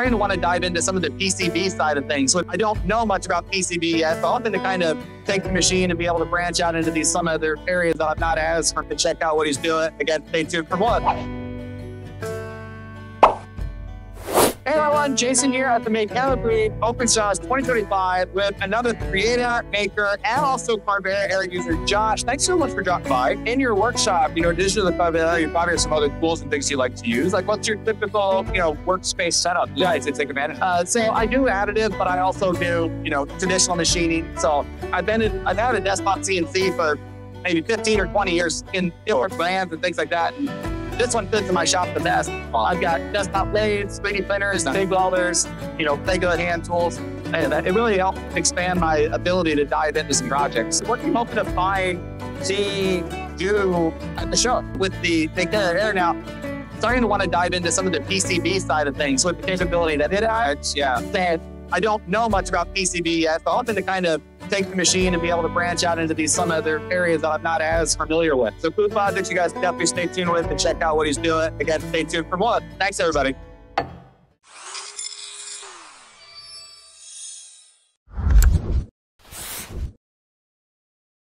starting to want to dive into some of the PCB side of things. So I don't know much about PCB yet, so I'm going to kind of take the machine and be able to branch out into these some other areas that I'm not as to check out what he's doing. Again, stay tuned for more. Everyone, Jason here at the Make Open Sauce 2025 with another creator, maker, and also Carvera Air user, Josh. Thanks so much for dropping by. In your workshop, you know, in addition to the Carvera, you probably have some other tools and things you like to use. Like, what's your typical, you know, workspace setup you guys to take advantage? Uh, so I do additive, but I also do, you know, traditional machining. So I've been in, I've had a desktop CNC for maybe 15 or 20 years in different brands and things like that. And this one fits in my shop the best. I've got desktop lathes, 3D printers, big welders, you know, regular hand tools. And it really helped expand my ability to dive into some projects. What you hoping to find, see, do at the show with the Big Air now? Starting to want to dive into some of the PCB side of things with the capability that it adds. Yeah. That I don't know much about PCB yet, so I'm hoping to kind of take the machine and be able to branch out into these some other areas that I'm not as familiar with. So cool projects you guys definitely stay tuned with and check out what he's doing. Again, stay tuned for more. Thanks everybody.